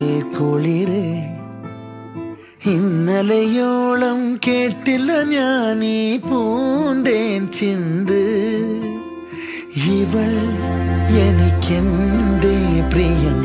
കുളിര് ഇന്നലെയോളം കേട്ടില്ല ഞാൻ ഈ പൂന്തേൻ ചിന്ത്. ഇവൾ എനിക്കെന്തേ പ്രിയം?